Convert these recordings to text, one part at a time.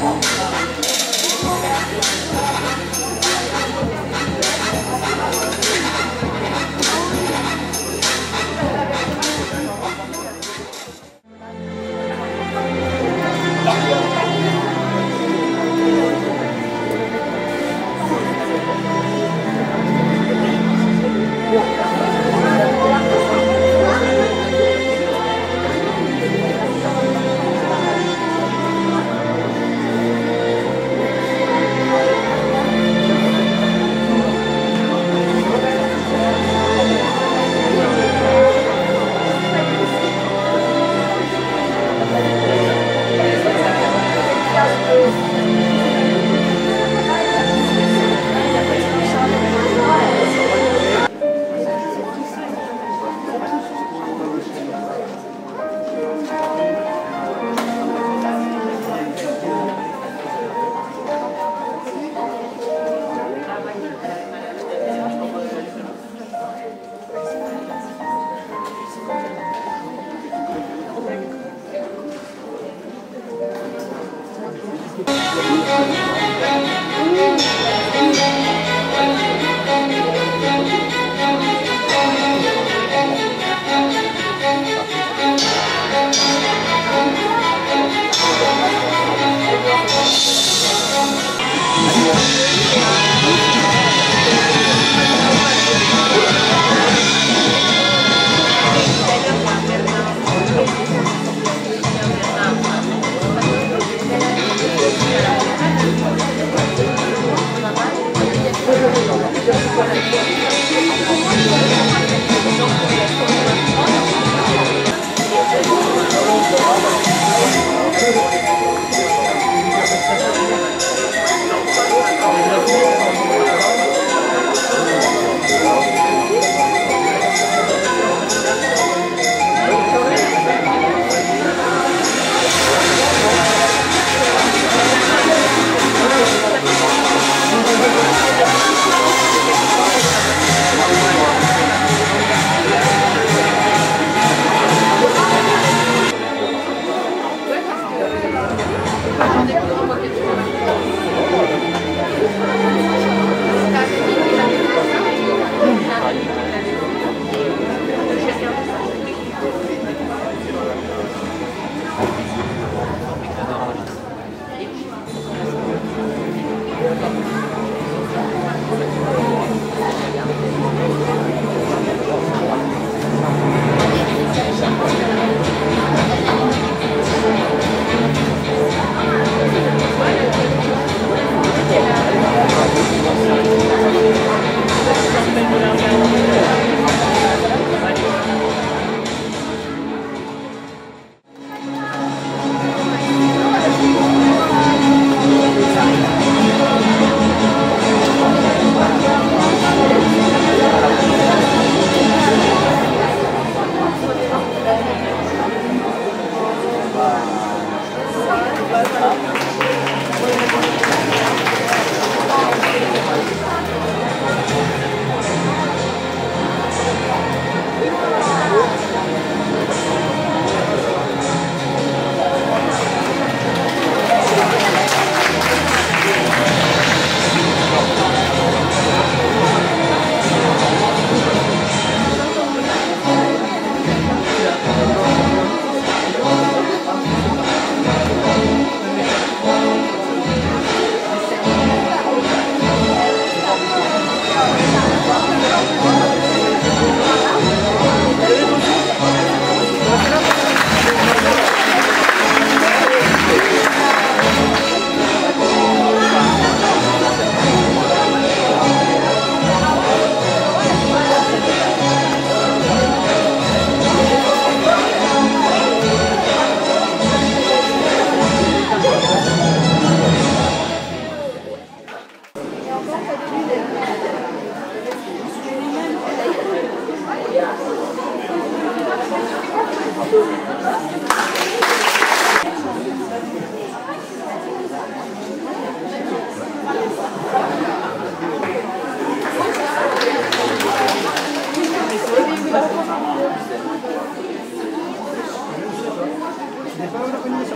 Tá Vamos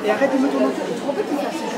Et arrête de me tourner autour. Tu crois pas qu'il